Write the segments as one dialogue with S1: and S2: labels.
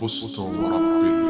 S1: فزت ورب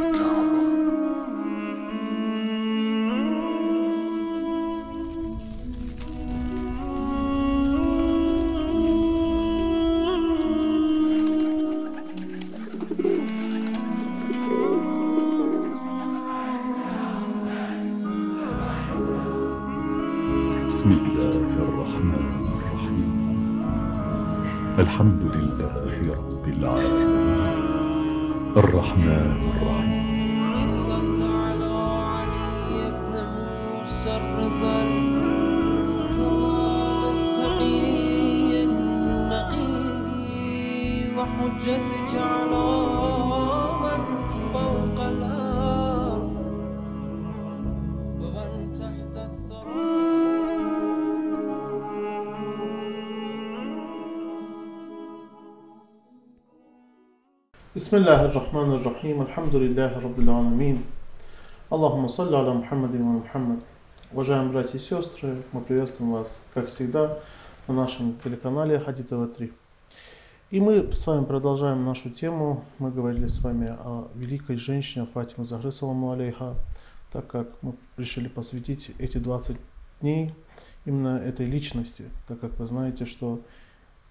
S2: بسم الله الرحمن الرحيم الحمد لله رب العالمين
S3: Аллахума салли аля Мухаммадин ва Мухаммад. Уважаемые братья и сестры, мы приветствуем вас, как всегда, на нашем телеканале Хади ТВ3. И мы с вами продолжаем нашу тему. Мы говорили с вами о великой женщине Фатиме Захры, саламу алейха, так как мы решили посвятить эти 20 дней именно этой личности, так как вы знаете, что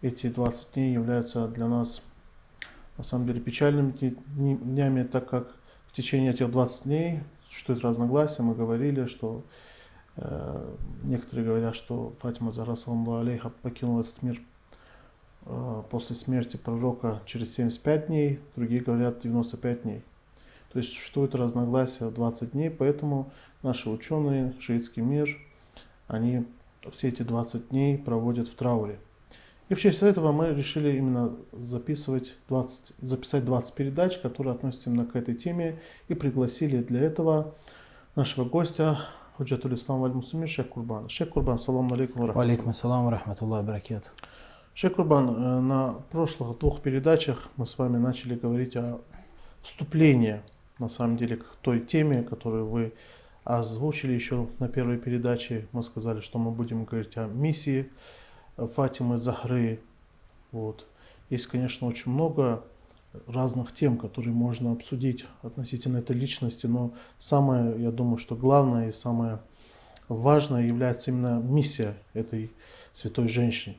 S3: эти 20 дней являются для нас на самом деле печальными днями, так как в течение этих 20 дней существует разногласия. Мы говорили, что э, некоторые говорят, что Фатима Зара саллаллаху алейха покинула этот мир э, после смерти пророка через 75 дней, другие говорят 95 дней. То есть существует разногласия в 20 дней, поэтому наши ученые, шиитский мир, они все эти 20 дней проводят в трауре. И в честь этого мы решили именно записывать 20, записать 20 передач, которые относятся именно к этой теме, и пригласили для этого нашего гостя, Худжатуль Ислам Валь Мусумир, Шейх Курбан. Шейх Курбан, салам алейкум.
S4: Валейкум ассалам рахматуллах баракет.
S3: Шейх Курбан, э, на прошлых двух передачах мы с вами начали говорить о вступлении, на самом деле, к той теме, которую вы озвучили еще на первой передаче. Мы сказали, что мы будем говорить о миссии Фатимы Захры. Вот. Есть, конечно, очень много разных тем, которые можно обсудить относительно этой личности, но самое, я думаю, что главное и самое важное является именно миссия этой святой женщины.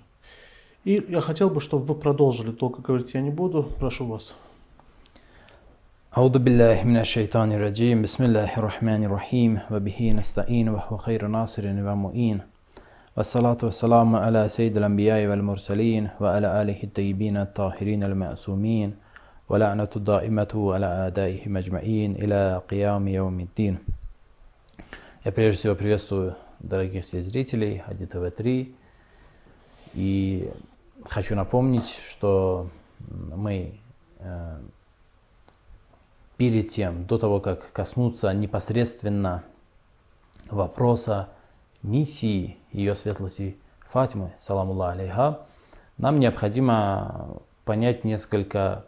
S3: И я хотел бы, чтобы вы продолжили, долго говорить я не буду, прошу вас.
S4: أعوذ بالله من الشيطان الرجيم بسم الله الرحمن الرحيم وبه نستعين وهو خير ناصر ومؤين والصلاة والسلام على سيد الأنبياء والمرسلين وعلى آله الطيبين الطاهرين المعصومين ولعنة الدائمة على أعدائهم أجمعين إلى قيام يوم الدين Я прежде всего приветствую дорогих всех зрителей Хади ТВ-3 и хочу напомнить, что мы э, перед тем, до того, как коснуться непосредственно вопроса миссии ее светлости Фатимы, саламулла алейха, нам необходимо понять несколько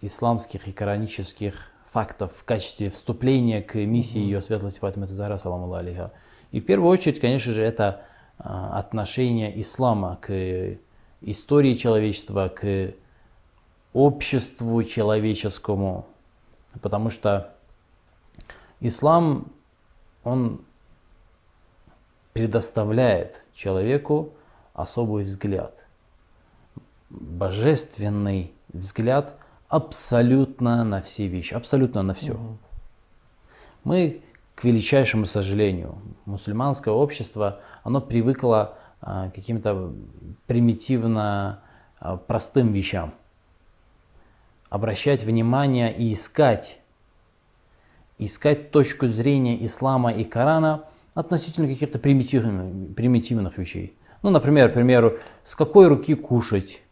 S4: исламских и коранических фактов в качестве вступления к миссии ее светлости Фатимы Тазара, саламулла алейха. И в первую очередь, конечно же, это а, отношение ислама к истории человечества, к обществу человеческому, потому что ислам, он предоставляет человеку особый взгляд, божественный взгляд абсолютно на все вещи, абсолютно на все. Мы, к величайшему сожалению, мусульманское общество, оно привыкло а, к каким-то примитивно а, простым вещам. Обращать внимание и искать, искать точку зрения ислама и Корана относительно каких-то примитивных, примитивных вещей. Ну, например, к примеру, с какой руки кушать.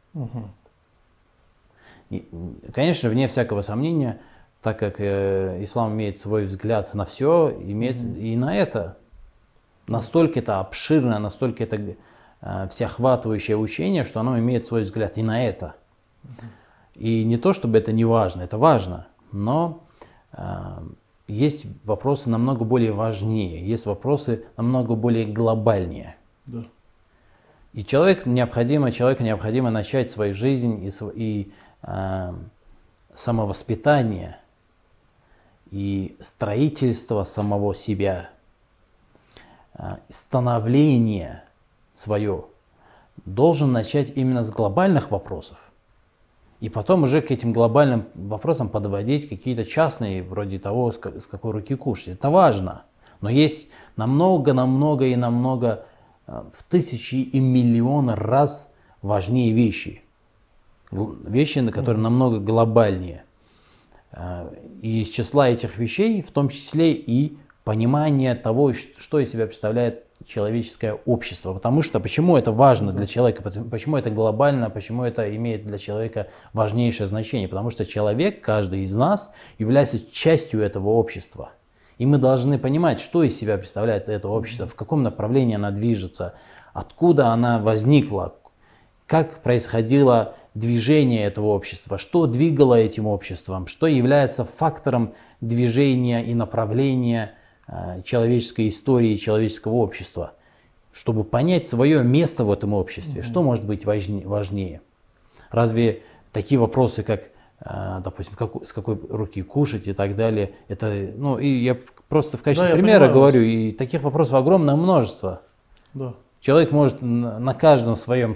S4: И, Конечно, вне всякого сомнения, так как э, ислам имеет свой взгляд на все, имеет и на это. Настолько это обширное, настолько это э, всеохватывающее учение, что оно имеет свой взгляд и на это. И не то, чтобы это не важно, это важно, но э, есть вопросы намного более важнее, есть вопросы намного более глобальнее.
S3: Да.
S4: И человек необходимо, человеку необходимо начать свою жизнь и, и а, самовоспитание и строительство самого себя, а, становление свое должен начать именно с глобальных вопросов. И потом уже к этим глобальным вопросам подводить какие-то частные, вроде того, с ка- с какой руки кушать. Это важно. Но есть намного, намного и намного э, в тысячи и миллионы раз важнее вещи. Вещи, на которые намного глобальнее. Э, И из числа этих вещей, в том числе и понимание того, что из себя представляет человеческое общество. Потому что почему это важно для человека, почему это глобально, почему это имеет для человека важнейшее значение. Потому что человек, каждый из нас, является частью этого общества. И мы должны понимать, что из себя представляет это общество, в каком направлении она движется, откуда она возникла, как происходило движение этого общества, что двигало этим обществом, что является фактором движения и направления человеческой истории, человеческого общества, чтобы понять свое место в этом обществе, что может быть важне- важнее. Разве такие вопросы, как, э, допустим, как- с какой руки кушать и так далее, это, ну, и я просто в качестве
S3: Да,
S4: примера
S3: понимаю вас.
S4: говорю, и таких вопросов огромное множество.
S3: Да.
S4: Человек может на каждом своем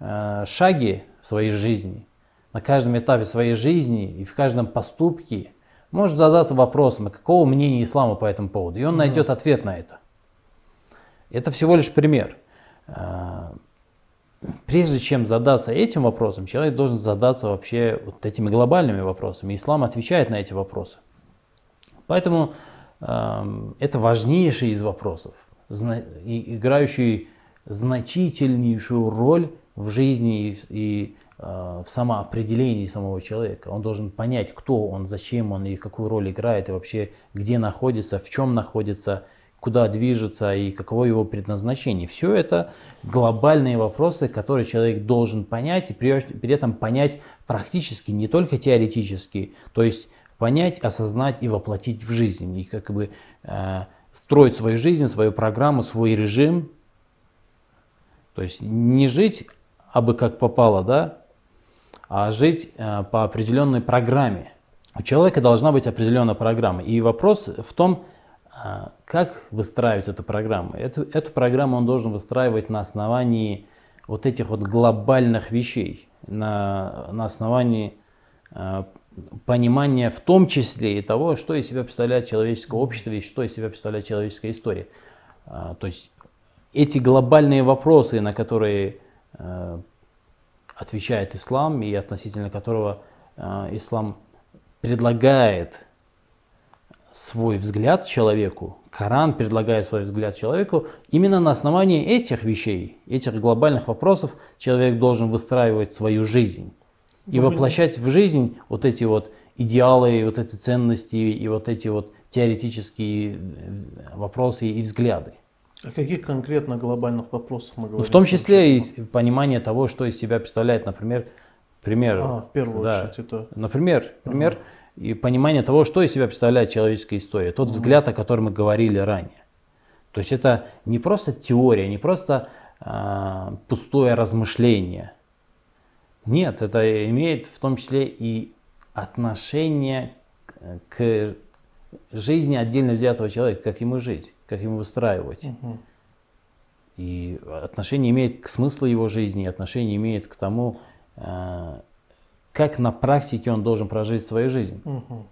S4: э, шаге в своей жизни, на каждом этапе своей жизни и в каждом поступке может задаться вопросом, а какого мнения ислама по этому поводу, и он найдет ответ на это. Это всего лишь пример. Э, Прежде чем задаться этим вопросом, человек должен задаться вообще вот этими глобальными вопросами. Ислам отвечает на эти вопросы. Поэтому эм, это важнейший из вопросов, играющий значительнейшую роль в жизни и, в самоопределении самого человека. Он должен понять, кто он, зачем он и какую роль играет, и вообще где находится, в чем находится, куда движется и каково его предназначение. Все это глобальные вопросы, которые человек должен понять и при, при этом понять практически, не только теоретически. То есть понять, осознать и воплотить в жизнь. И как бы э, строить свою жизнь, свою программу, свой режим. То есть не жить абы как попало, да, жить э, по определенной программе. У человека должна быть определенная программа. И вопрос в том, э, как выстраивать эту программу. Эту, эту программу он должен выстраивать на основании вот этих вот глобальных вещей, на, на основании э, понимания в том числе и того, что из себя представляет человеческое общество и что из себя представляет человеческая история. А, То есть эти глобальные вопросы, на которые отвечает ислам и относительно которого э, ислам предлагает свой взгляд человеку, Коран предлагает свой взгляд человеку, именно на основании этих вещей, этих глобальных вопросов человек должен выстраивать свою жизнь и воплощать в жизнь вот эти вот идеалы, вот эти ценности и вот эти вот теоретические э, вопросы и взгляды.
S3: О каких конкретно глобальных вопросах мы говорим?
S4: Ну, в том числе и понимание того, что из себя представляет, например, пример.
S3: А, в первую
S4: да,
S3: очередь это...
S4: Например, пример и понимание того, что из себя представляет человеческая история. Тот взгляд, о котором мы говорили ранее. То есть это не просто теория, не просто а, пустое размышление. Нет, это имеет в том числе и отношение к жизни отдельно взятого человека, как ему жить, как ему выстраивать.
S3: Мгм.
S4: И отношение имеет к смыслу его жизни, отношение имеет к тому, э, как на практике он должен прожить свою жизнь.
S3: Мгм.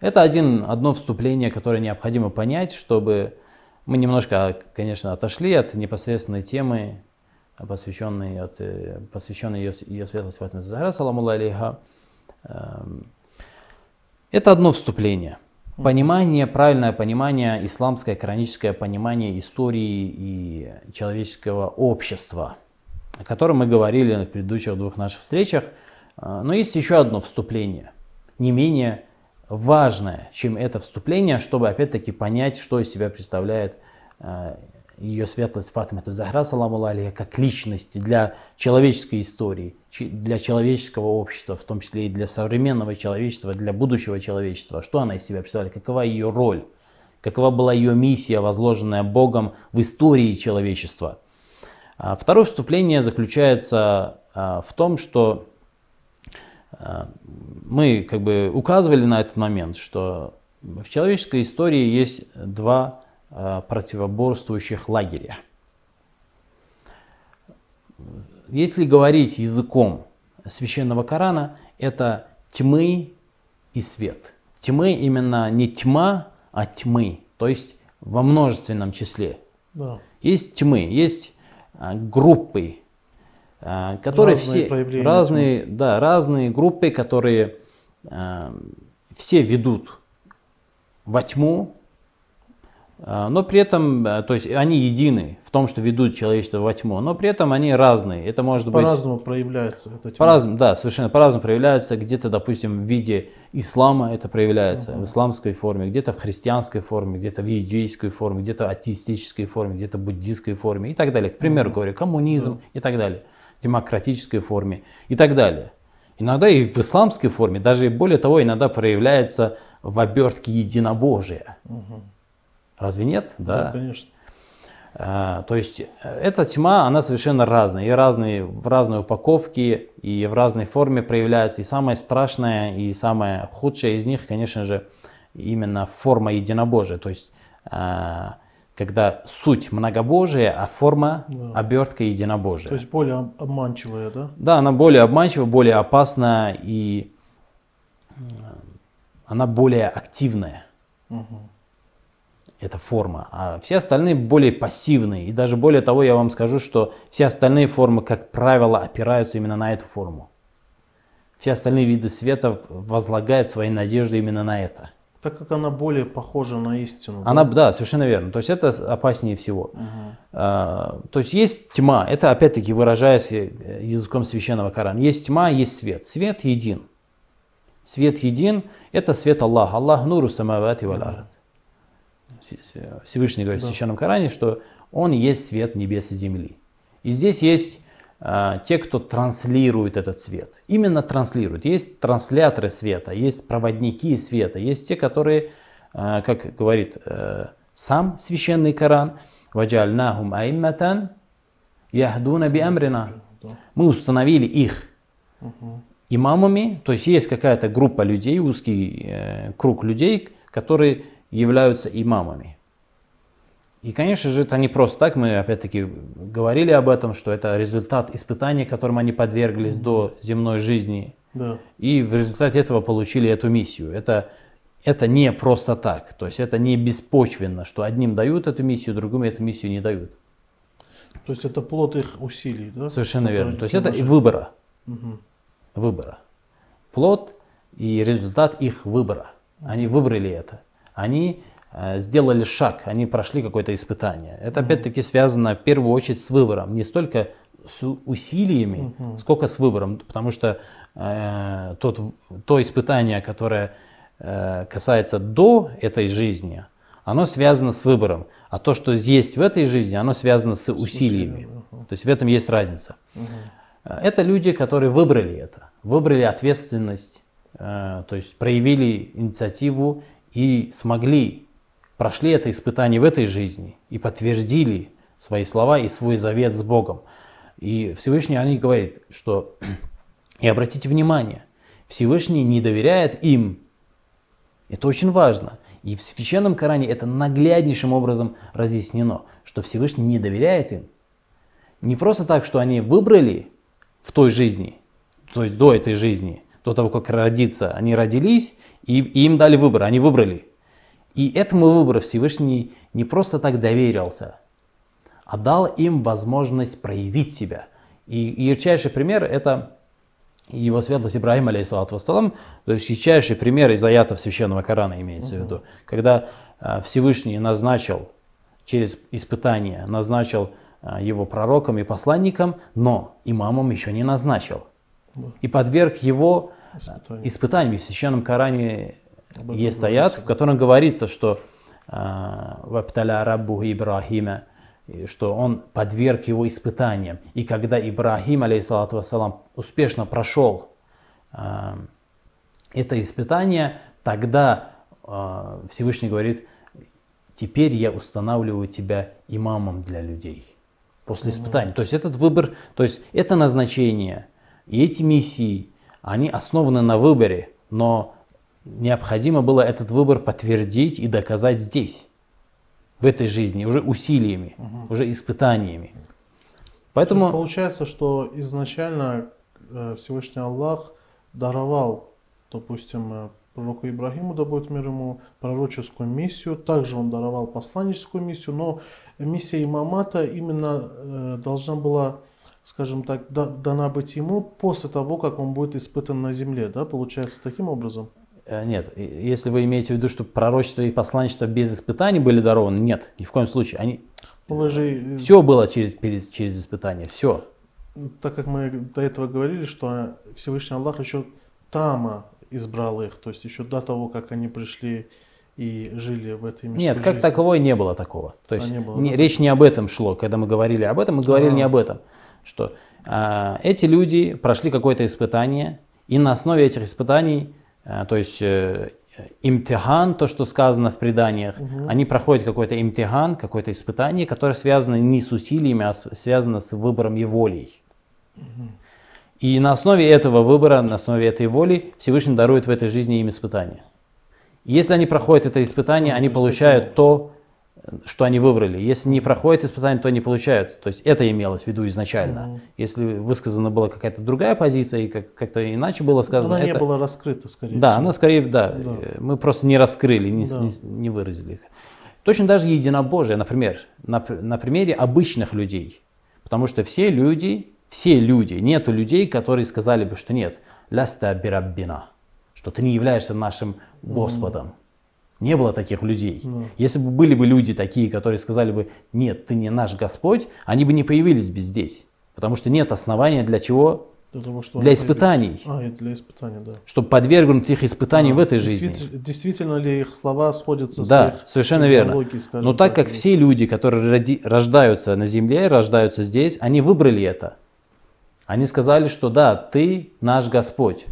S4: Это один, одно вступление, которое необходимо понять, чтобы мы немножко, конечно, отошли от непосредственной темы, посвященной, от, э, посвященной ее, ее светлости Фатиме Захара, саламу алейха. Эм, Это одно вступление. Понимание, правильное понимание, исламское, кораническое понимание истории и человеческого общества, о котором мы говорили на предыдущих двух наших встречах. А, Но есть еще одно вступление, не менее важное, чем это вступление, чтобы опять-таки понять, что из себя представляет а, ее светлость Фатима Захра, саламу алейха, как личности для человеческой истории, для человеческого общества, в том числе и для современного человечества, для будущего человечества. Что она из себя представляет, какова ее роль, какова была ее миссия, возложенная Богом в истории человечества. А Второе вступление заключается а, в том, что а, мы как бы указывали на этот момент, что в человеческой истории есть два противоборствующих лагеря. Если говорить языком священного Корана, это тьмы и свет. Тьмы именно не тьма, а тьмы, то есть во множественном числе.
S3: Да.
S4: Есть тьмы, есть а, группы, а, которые
S3: Разные
S4: все разные, да, разные группы, которые все ведут во тьму, но при этом, а, то есть они едины в том, что ведут человечество во тьму, но при этом они разные. Это может быть
S3: По-разному проявляется эта тьма.
S4: по-разному, да, совершенно по-разному проявляется. Где-то, допустим, в виде ислама это проявляется, в исламской форме, где-то в христианской форме, где-то в иудейской форме, где-то атеистической форме, где-то в буддийской форме и так далее. К примеру говорю, коммунизм и так далее, демократической форме и так далее. Иногда и в исламской форме, даже более того, иногда проявляется в обертке единобожия. Разве нет?
S3: Да, конечно.
S4: А, То есть э, эта тьма, она совершенно разная, и разные, в разной упаковке, и в разной форме проявляется. И самое страшное, и самое худшее из них, конечно же, именно форма единобожия. То есть а, когда суть многобожия, а форма обертка единобожия.
S3: То есть более об- обманчивая, да?
S4: Да, она более обманчива, более опасна и э, она более активная. Эта форма. А все остальные более пассивные. И даже более того, я вам скажу, что все остальные формы, как правило, опираются именно на эту форму. Все остальные виды света возлагают свои надежды именно на это.
S3: Так как она более похожа на истину. да?
S4: Она, да, совершенно верно. То есть это опаснее всего. А, то есть есть тьма, это опять-таки выражаясь э, языком священного Корана. Есть тьма, есть свет. Свет един. Свет един – это свет Аллаха. Аллах нуру самавати валь ард. Всевышний говорит в священном Коране, что Он есть свет небес и земли. И здесь есть а, те, кто транслирует этот свет. Именно транслируют. Есть трансляторы света, есть проводники света, есть те, которые, а, как говорит э, сам священный Коран, «Ваджальнахум аимматан яхдуна би амрина». Мы установили их имамами, то есть есть какая-то группа людей, узкий э, круг людей, которые являются имамами. И, конечно же, это не просто так, мы опять-таки говорили об этом, что это результат испытаний, которым они подверглись до земной жизни,
S3: Да.
S4: и в результате этого получили эту миссию. Это, это не просто так, то есть это не беспочвенно, что одним дают эту миссию, другим эту миссию не дают.
S3: То есть это плод их усилий, да?
S4: Совершенно верно. То есть это и
S3: приложили.
S4: выбора. Выбора. Плод и результат их выбора. Они выбрали это. Они э, сделали шаг, они прошли какое-то испытание. Это опять-таки связано в первую очередь с выбором. Не столько с усилиями, сколько с выбором. Потому что э, тот, то испытание, которое э, касается до этой жизни, оно связано с выбором. А то, что есть в этой жизни, оно связано с усилиями. То есть в этом есть разница. Это люди, которые выбрали это, выбрали ответственность, э, то есть проявили инициативу и смогли, прошли это испытание в этой жизни и подтвердили свои слова и свой завет с Богом. И Всевышний они говорит, что, и обратите внимание, Всевышний не доверяет им. Это очень важно. И в Священном Коране это нагляднейшим образом разъяснено, что Всевышний не доверяет им. Не просто так, что они выбрали в той жизни, то есть до этой жизни, до того, как родиться, они родились, и, и им дали выбор, они выбрали. И этому выбору Всевышний не просто так доверился, а дал им возможность проявить себя. И ярчайший пример это его светлость Ибрагим, алейхиссалату вассалам, то есть ярчайший пример из аятов Священного Корана имеется в виду, когда а, Всевышний назначил через испытание, назначил а, его пророком и посланником, но имамом еще не назначил. И подверг его а,
S3: Испытание.
S4: испытаниям. В Священном Коране есть аят, в котором говорится, что а, «Вапталя раббу Ибрахима», что он подверг его испытаниям. И когда Ибрахим, алейхиссалату вассалам, успешно прошел а, это испытание, тогда а, Всевышний говорит, теперь я устанавливаю тебя имамом для людей. После испытаний. То есть этот выбор, то есть это назначение и эти миссии, они основаны на выборе, но необходимо было этот выбор подтвердить и доказать здесь, в этой жизни, уже усилиями, уже испытаниями. Поэтому
S3: получается, что изначально э, Всевышний Аллах даровал, допустим, э, пророку Ибрагиму, да будет мир ему, пророческую миссию, также он даровал посланническую миссию, но миссия имамата именно э, должна была, скажем так, да- дана быть ему после того, как он будет испытан на земле, да, получается таким образом?
S4: Э, Нет, если вы имеете в виду, что пророчество и посланничество без испытаний были дарованы, нет, ни в коем случае. Они,
S3: Ну, Вы же, э,
S4: все было через, через, через испытания, все.
S3: так как мы до этого говорили, что Всевышний Аллах еще Тама избрал их, то есть еще до того, как они пришли и жили в этой мирской
S4: Нет, как
S3: жизни.
S4: таковой не было такого. То
S3: А,
S4: есть
S3: не было,
S4: не-
S3: да?
S4: речь не об этом шло, когда мы говорили об этом, мы говорили
S3: А.
S4: не об этом, что а, эти люди прошли какое-то испытание, и на основе этих испытаний, а, то есть э, имтихан, то, что сказано в преданиях, они проходят какой-то имтихан, какое-то испытание, которое связано не с усилиями, а с- связано с выбором и волей. И на основе этого выбора, на основе этой воли Всевышний дарует в этой жизни им испытания. Если они проходят это испытание, они получают то, что они выбрали. Если не проходят испытание, то не получают. То есть это имелось в виду изначально. Если высказана была какая-то другая позиция и как- как-то иначе было сказано,
S3: Она не
S4: это-
S3: была раскрыта, скорее
S4: да,
S3: всего.
S4: она скорее, да,
S3: Да.
S4: э, мы просто не раскрыли, не,
S3: Да.
S4: не не выразили их. Точно даже единобожие, например, на, на примере обычных людей. Потому что все люди, все люди, нету людей, которые сказали бы, что нет, ляста бираббина, что ты не являешься нашим Господом. Не было таких людей. Если бы были бы люди такие, которые сказали бы, нет, ты не наш Господь, они бы не появились бы здесь. Потому что нет основания для чего?
S3: Для, того, что
S4: Для испытаний.
S3: А, для испытаний, да.
S4: Чтобы подвергнуть их испытаниям в этой жизни.
S3: Действительно, ли их слова сходятся с
S4: Да,
S3: их
S4: совершенно верно. Но так как
S3: или-
S4: все люди, которые роди- рождаются на земле, рождаются здесь, они выбрали это. Они сказали, что да, ты наш Господь.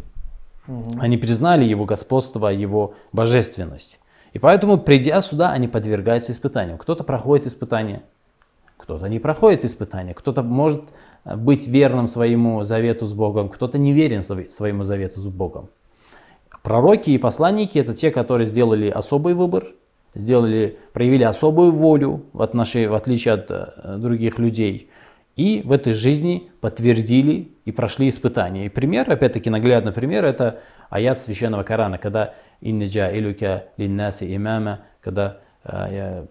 S4: Они признали его господство, его божественность. И поэтому, придя сюда, они подвергаются испытаниям. Кто-то проходит испытания, кто-то не проходит испытания, кто-то может э, быть верным своему завету с Богом, кто-то не верен своему завету с Богом. Пророки и посланники это те, которые сделали особый выбор, сделали, проявили особую волю в, отношении, в отличие от э, других людей. И в этой жизни подтвердили и прошли испытания. И пример, опять-таки наглядный пример, это аят священного Корана, когда «Инниджа илюка линнаси имама», когда э,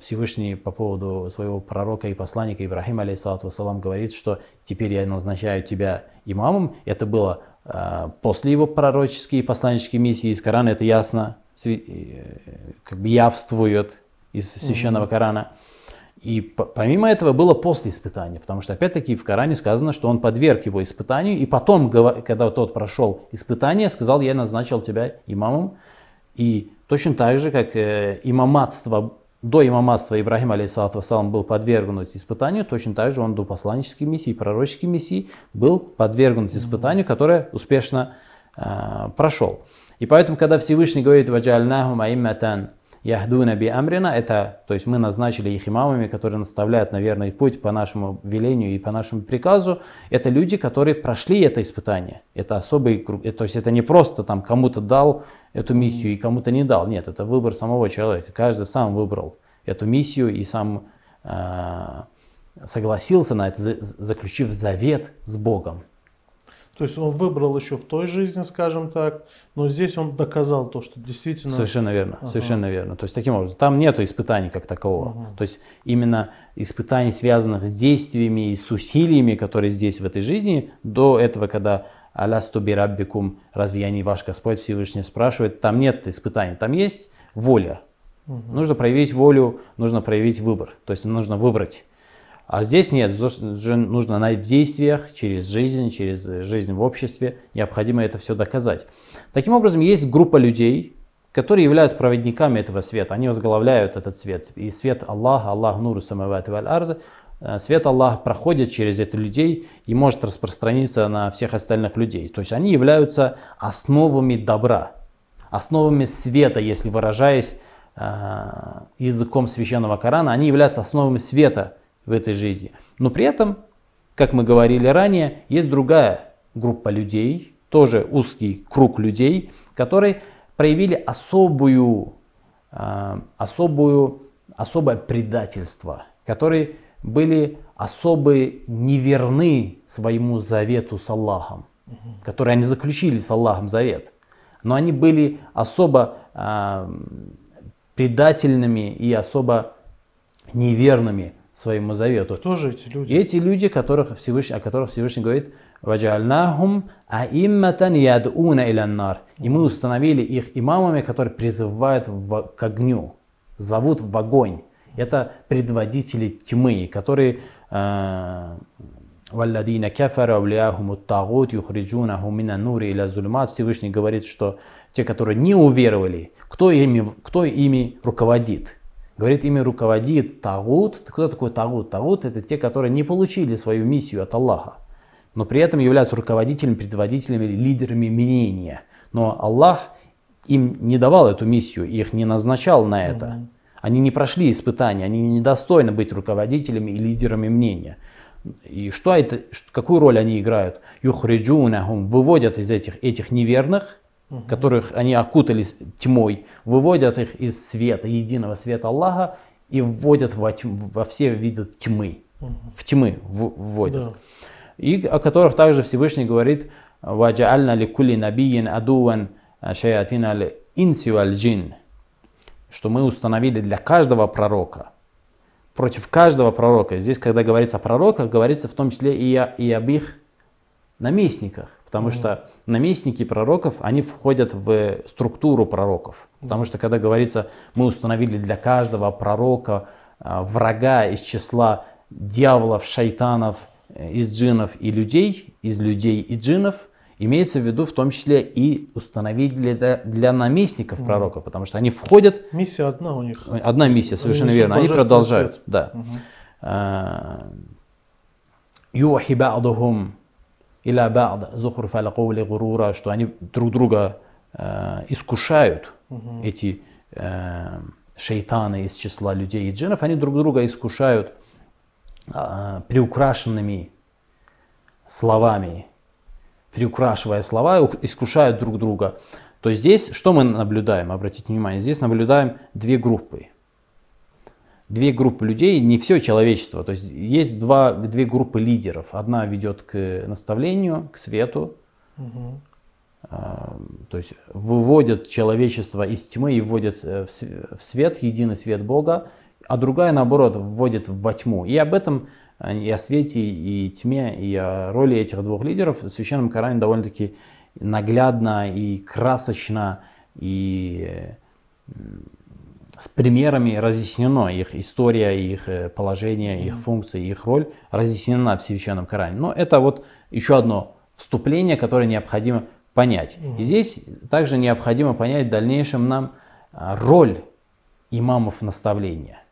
S4: Всевышний по поводу своего пророка и посланника Ибрахима, алейхиссалату вассалам, говорит, что теперь я назначаю тебя имамом. Это было э, после его пророческие и посланнические миссии из Корана, это ясно, э, как бы явствует из священного Корана. И по- помимо этого было после испытания, потому что опять-таки в Коране сказано, что он подверг его испытанию, и потом, когда тот прошел испытание, сказал, я назначил тебя имамом. И точно так же, как э, имаматство, до имаматства Ибрахим, алейхиссалату вассалам, был подвергнут испытанию, точно так же он до посланнической миссии, пророческой миссии был подвергнут испытанию, которое успешно э, прошел. И поэтому, когда Всевышний говорит «Ваджальнахум аимматан яхдуна би амрина», это, то есть мы назначили их имамами, которые наставляют на верный путь по нашему велению и по нашему приказу, это люди, которые прошли это испытание. Это особый круг, то есть это не просто там кому-то дал эту миссию и кому-то не дал. Нет, это выбор самого человека. Каждый сам выбрал эту миссию и сам э, согласился на это, за- заключив завет с Богом.
S3: То есть он выбрал еще в той жизни, скажем так, но здесь он доказал то, что действительно...
S4: Совершенно верно, совершенно верно. То есть таким образом, там нету испытаний как такового. То есть именно испытаний, связанных с действиями и с усилиями, которые здесь в этой жизни, до этого, когда Алясту бираббикум, разве я не ваш Господь Всевышний спрашивает, там нет испытаний, там есть воля. Нужно проявить волю, нужно проявить выбор. То есть нужно выбрать. А здесь нет, же нужно на действиях, через жизнь, через жизнь в обществе, необходимо это все доказать. Таким образом, есть группа людей, которые являются проводниками этого света, они возглавляют этот свет. И свет Аллаха, Аллах нуру самавати валь э, свет Аллаха проходит через этих людей и может распространиться на всех остальных людей. То есть они являются основами добра, основами света, если выражаясь а, языком священного Корана, они являются основами света в этой жизни. Но при этом, как мы говорили ранее, есть другая группа людей, тоже узкий круг людей, которые проявили особую, а, особую, особое предательство, которые были особо неверны своему завету с Аллахом, которые они заключили с Аллахом завет. Но они были особо а, предательными и особо неверными своему завету.
S3: Кто же эти люди?
S4: Эти люди, которых Всевышний, о которых Всевышний говорит, «Ваджальнахум аимматан ядуна иляннар». И мы установили их имамами, которые призывают в- к огню, зовут в огонь. Это предводители тьмы, которые э, «Валладина кафара авлияхуму тагут юхриджунаху мина нури иля зульмат». Всевышний говорит, что те, которые не уверовали, кто ими, кто ими руководит? Говорит, ими руководит Тагут. Кто такой Тагут? Тагут это те, которые не получили свою миссию от Аллаха, но при этом являются руководителями, предводителями, лидерами мнения. Но Аллах им не давал эту миссию, их не назначал на это. Они не прошли испытания, они недостойны быть руководителями и лидерами мнения. И что это, какую роль они играют? Юхриджунахум выводят из этих, этих неверных, которых они окутались тьмой, выводят их из света, единого света Аллаха и вводят во, тьм- во все виды тьмы. В тьмы вводят.
S3: Да.
S4: И о которых также Всевышний говорит «Ваджаальна ли кулли набиин адуан шаятина ли инси валь джин», что мы установили для каждого пророка, против каждого пророка. Здесь, когда говорится о пророках, говорится в том числе и, о- и об их наместниках, потому что наместники пророков, они входят в структуру пророков. Потому что, когда говорится, мы установили для каждого пророка а, врага из числа дьяволов, шайтанов, э, из джинов и людей, из людей и джинов, имеется в виду в том числе и установили для, для наместников пророков, потому что они входят
S3: Миссия одна у них.
S4: Одна миссия, совершенно
S3: несут
S4: верно. Они продолжают.
S3: свет.
S4: Да. Ба'духум иля ба'д зухруфа лакули гурура, что они друг друга э, искушают, эти э, шейтаны из числа людей и джинов, они друг друга искушают а, приукрашенными словами, приукрашивая слова, искушают друг друга. То здесь что мы наблюдаем, обратите внимание, здесь наблюдаем две группы. Две группы людей, не все человечество. То есть есть два, две группы лидеров. Одна ведет к наставлению, к свету, а, то есть выводят человечество из тьмы и вводят э, в свет, единый свет Бога, а другая, наоборот, вводит во тьму. И об этом, э, и о свете, и тьме, и о роли этих двух лидеров в Священном Коране довольно-таки наглядно и красочно, и с примерами разъяснено их история, их э, положение, их функции, их роль разъяснена в Священном Коране. Но это вот еще одно вступление, которое необходимо понять. И здесь также необходимо понять в дальнейшем нам а, роль имамов наставления.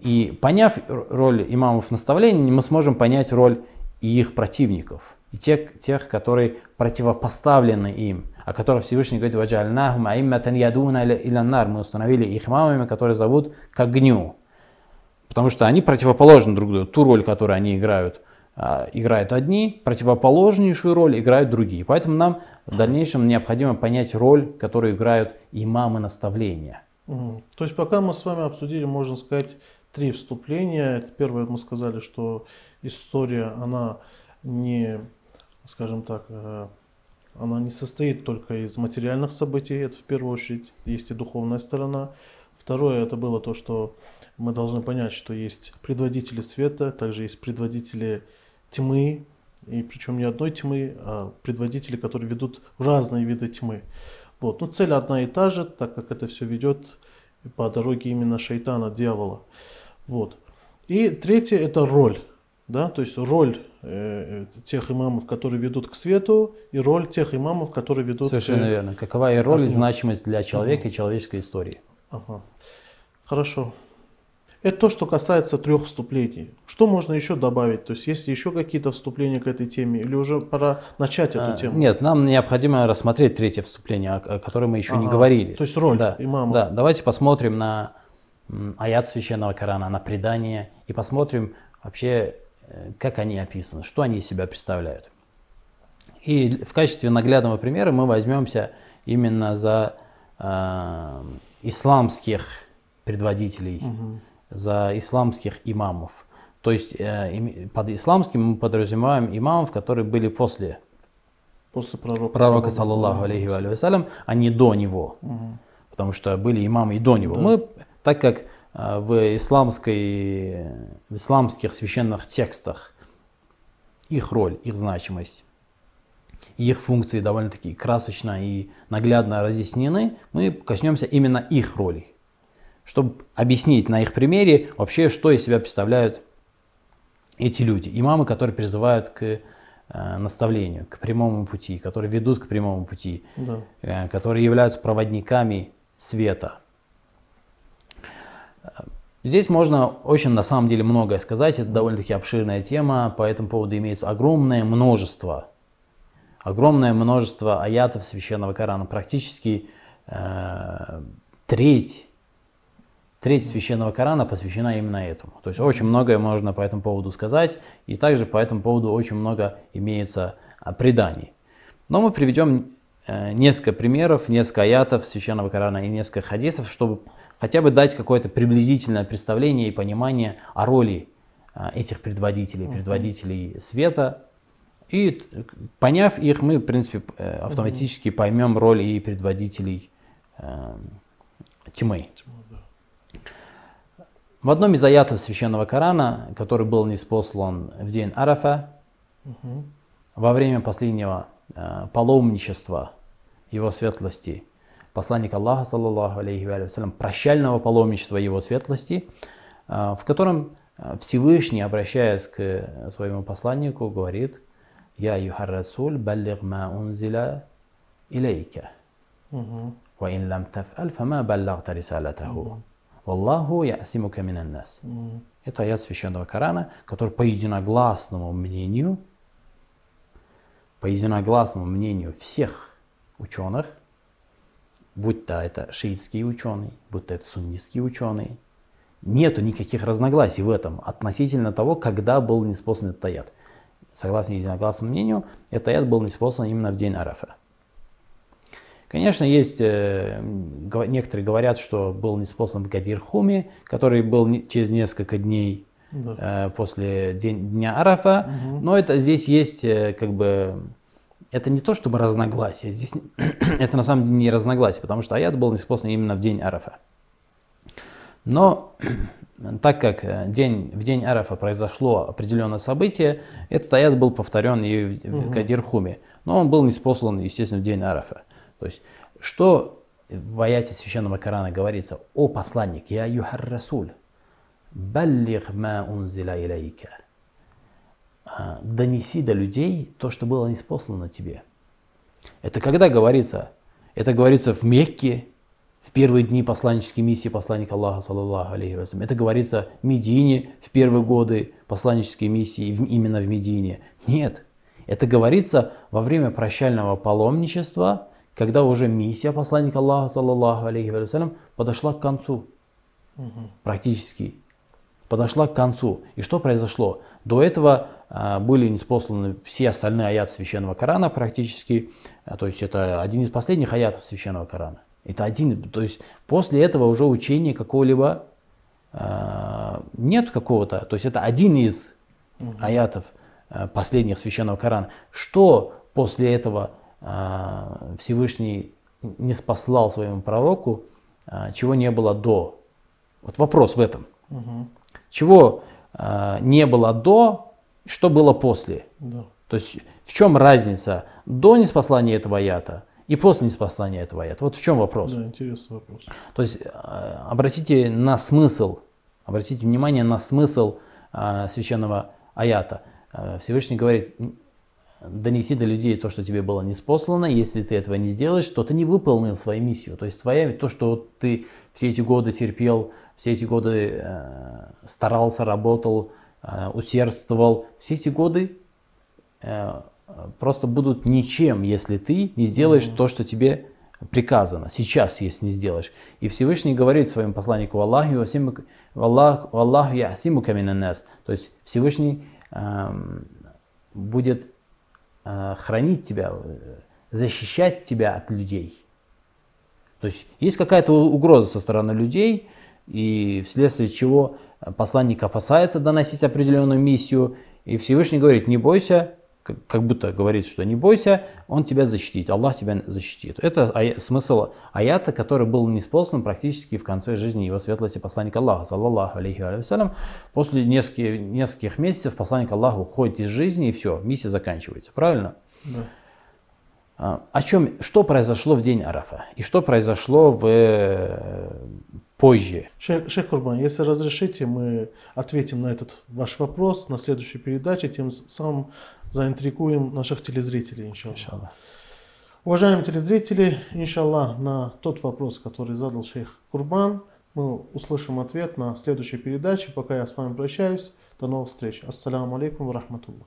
S4: И поняв роль имамов наставления, мы сможем понять роль и их противников, и тех, тех которые противопоставлены им, о которых Всевышний говорит, «Ваджальнахум аимматан ядуна иля- иля нар». Мы установили их имамами, которые зовут к огню. Потому что они противоположны друг другу. Ту роль, которую они играют, а, играют одни, противоположнейшую роль играют другие. Поэтому нам в дальнейшем необходимо понять роль, которую играют имамы наставления.
S3: То есть пока мы с вами обсудили, можно сказать, три вступления. Первое, мы сказали, что история, она не, скажем так, э, она не состоит только из материальных событий, это в первую очередь, есть и духовная сторона. Второе, это было то, что мы должны понять, что есть предводители света, также есть предводители тьмы, и причем не одной тьмы, а предводители, которые ведут разные виды тьмы. Вот. Но цель одна и та же, так как это все ведет по дороге именно шайтана, дьявола. Вот. И третье это роль. Да? То есть роль тех имамов, которые ведут к свету, и роль тех имамов, которые ведут
S4: Совершенно
S3: к...
S4: верно. Какова и роль и значимость для человека и человеческой истории.
S3: Ага. Хорошо. Это то, что касается трех вступлений. Что можно еще добавить? То есть есть ли еще какие-то вступления к этой теме? Или уже пора начать эту
S4: А,
S3: тему?
S4: Нет, нам необходимо рассмотреть третье вступление, о, котором мы еще не
S3: Ага.
S4: говорили.
S3: То есть роль
S4: да.
S3: имама.
S4: Да, давайте посмотрим на аят священного Корана, на предание и посмотрим вообще, э, как они описаны, что они из себя представляют. И в качестве наглядного примера мы возьмемся именно за э, исламских предводителей, за исламских имамов. То есть э, под исламским мы подразумеваем имамов, которые были после
S3: После пророка.
S4: пророка, саллаллаху алейхи ва алейхи вассалям, а не до него. Потому что были имамы и до него. Мы, так как в, исламской, в исламских священных текстах их роль, их значимость, их функции довольно-таки красочно и наглядно разъяснены, мы коснемся именно их роли, чтобы объяснить на их примере вообще, что из себя представляют эти люди, имамы, которые призывают к э, наставлению, к прямому пути, которые ведут к прямому пути,
S3: Да.
S4: э, которые являются проводниками света. Здесь можно очень на самом деле многое сказать, это довольно-таки обширная тема, по этому поводу имеется огромное множество, огромное множество аятов священного Корана, практически э, треть, треть священного Корана посвящена именно этому. То есть очень многое можно по этому поводу сказать, и также по этому поводу очень много имеется а, преданий. Но мы приведем э, несколько примеров, несколько аятов священного Корана и несколько хадисов, чтобы хотя бы дать какое-то приблизительное представление и понимание о роли э, этих предводителей, предводителей света. И поняв их, мы, в принципе, э, автоматически поймем роль и предводителей э, тьмы. В одном из аятов священного Корана, который был ниспослан в день Арафа, во время последнего э, паломничества его светлости, посланник Аллаха, саллаллаху алейхи ва вассалям, прощального паломничества его светлости, э, в котором э, Всевышний, обращаясь к э, своему посланнику, говорит, «Я юхар расуль баллиг ма унзиля илейка». وإن لم تفعل فما بلغت رسالته والله يأسمك من الناس Это аят священного Корана, который по единогласному мнению, по единогласному мнению всех ученых, будь то это шиитский ученый, будь то это суннитский ученый, нету никаких разногласий в этом относительно того, когда был неспослан этот аят. Согласно единогласному мнению, этот аят был неспослан именно в день Арафа. Конечно, есть, э, некоторые говорят, что был неспослан в Гадирхуме, который был через несколько дней э, после день, дня Арафа, но это здесь есть э, как бы, это не то чтобы разногласие, здесь это на самом деле не разногласие, потому что аят был неспослан именно в день Арафа. Но так как э, день, в день Арафа произошло определенное событие, этот аят был повторен и в, в Гадирхуме. Но он был неспослан, естественно, в день Арафа. То есть, что в аяте Священного Корана говорится? О посланник, я юхар расуль, баллиг ма унзиля илейка. А, Донеси до людей то, что было неспослано тебе. Это когда говорится? Это говорится в Мекке, в первые дни посланнической миссии посланника Аллаха, саллаллаху алейхи вассалям. Это говорится в Медине в первые годы посланнической миссии, именно в Медине. Нет, это говорится во время прощального паломничества, когда уже миссия посланника Аллаха, саллаллаху алейхи вассалям, подошла к концу. Практически подошла к концу. И что произошло? До этого были неспосланы все остальные аяты Священного Корана практически. А, то есть это один из последних аятов Священного Корана. Это один, то есть после этого уже учения какого-либо а, нет какого-то. То есть это один из аятов а, последних Священного Корана. Что после этого а, Всевышний не спаслал своему пророку, а, чего не было до? Вот вопрос в этом. Чего а, не было до, что было после?
S3: Да.
S4: То есть в чем разница до неспослания этого аята и после неспослания этого аята? Вот в чем вопрос.
S3: Да, интересный вопрос.
S4: То есть э, обратите на смысл, обратите внимание на смысл э, священного аята. Э, Всевышний говорит, донеси до людей то, что тебе было неспослано. Если ты этого не сделаешь, то ты не выполнил свою миссию. То есть твоя, то, что ты все эти годы терпел, все эти годы э, старался, работал, усердствовал, все эти годы э, просто будут ничем, если ты не сделаешь то, что тебе приказано. Сейчас, если не сделаешь. И Всевышний говорит своему посланнику Аллаху, Аллаху ясиму каминанас. То есть Всевышний эм, будет э, хранить тебя, э, защищать тебя от людей. То есть есть какая-то угроза со стороны людей, и вследствие чего посланник опасается доносить определенную миссию, и Всевышний говорит, не бойся, как- будто говорит, что не бойся, Он тебя защитит, Аллах тебя защитит. Это ая- смысл аята, который был неспослан практически в конце жизни его светлости посланника Аллаха, саллаллаху алейхи ва салям. После нескольких, нескольких месяцев посланник Аллаха уходит из жизни, и все, миссия заканчивается. Правильно?
S3: Да.
S4: А, О чем, что произошло в день Арафа и что произошло в, э, позже?
S3: Шейх, Шейх Курбан, если разрешите, мы ответим на этот ваш вопрос на следующей передаче, тем самым заинтригуем наших телезрителей, иншаллах.
S4: Иншаллах.
S3: Уважаемые телезрители, иншаллах, на тот вопрос, который задал шейх Курбан, мы услышим ответ на следующей передаче. Пока я с вами прощаюсь. До новых встреч. Ассаламу алейкум ва рахматуллах.